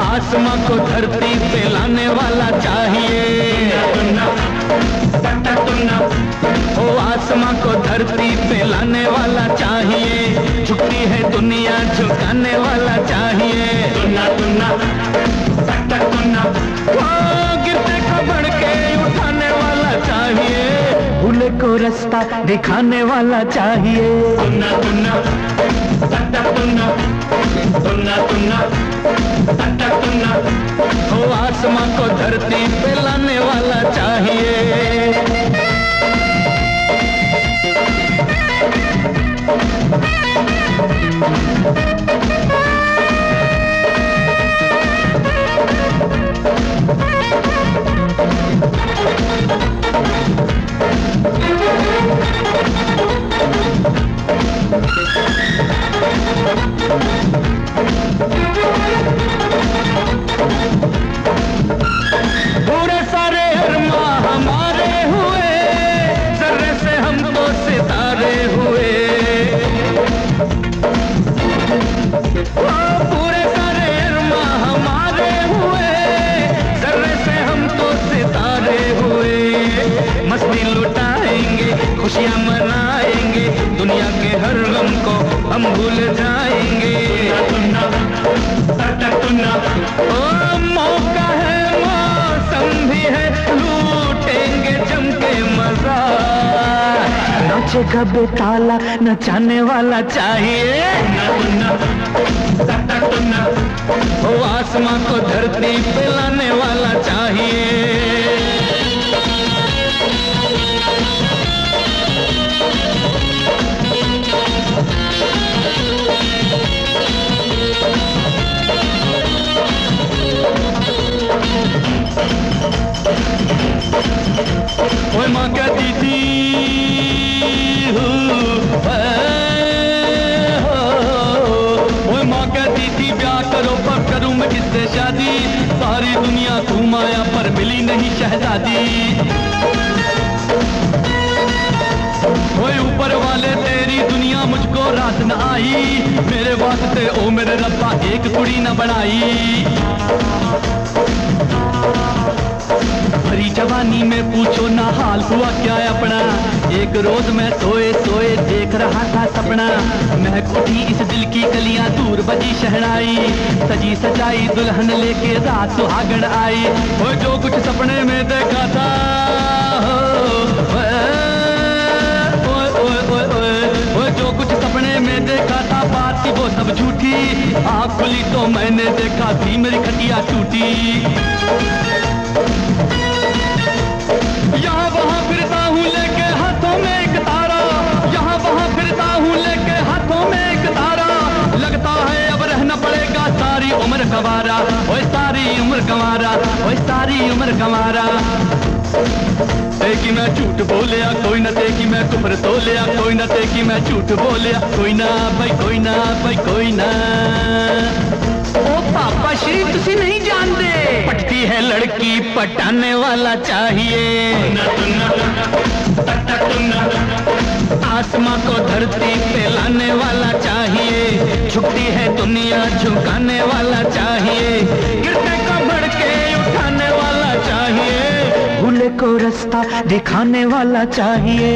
आसमां को धरती पे लाने वाला चाहिए। ओ आसमां को धरती पे लाने वाला चाहिए। झुकती है दुनिया झुकाने वाला चाहिए। तुन्ना तुन्ना को रास्ता दिखाने वाला चाहिए। तुन्ना तुन्ना टक तुन्ना तुन्ना तुन्ना टक तुन्ना ओ आसमां को धरती पे लाने हम भूल जाएँगे। ओ मौका है मौसम भी है लूटेंगे जम के मज़ा। नाचेगा बेताला नचाने वाला चाहिए। ओ आसमां को धरती पे लाने वाला चाहिए। कहती थी, ब्याह करो, पर करूँ मैं किससे शादी? सारी दुनिया घूम आया पर मिली नहीं शहजादी। ओए ऊपर वाले, तेरी दुनिया मुझको रात न आई। मेरे वास्ते ओ मेरे रब्बा, एक कुड़ी न बनाई। भरी जवानी में पूछो ना हाल, हुआ क्या अपना? एक रोज मैं सोए सोए देख रहा था सपना। महक उठी इस दिल की गलियाँ दूर बजी शहनाई। सजी सजाई दुल्हन लेके रात सुहागण आई। वो जो कुछ सपने में देखा था जो कुछ सपने में देखा था, बात थी वो सब झूठी। आँख खुली तो मैंने देखा थी मेरी खटिया टूटी। सारी उम्र गंवारा। ते कि मैं झूठ बोलिया कोई ना ते कि मैं कुफर तोलिया कोई ना ते कि मैं झूठ बोलिया कोई ना भाई कोई ना भाई कोई ना। ओ पापा श्री तुसी नहीं जानते पटती है लड़की पटाने वाला चाहिए। आसमां को धरती पे लाने वाला चाहिए। झुकती है दुनिया झुकाने वाला चाहिए। गिरने को रास्ता दिखाने वाला चाहिए।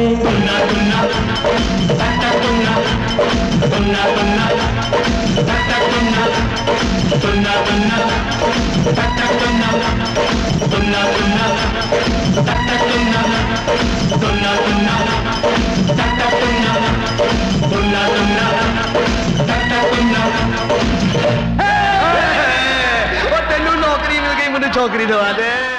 तेन नौकरी मिल गई मुझे छोकरी दवा दे।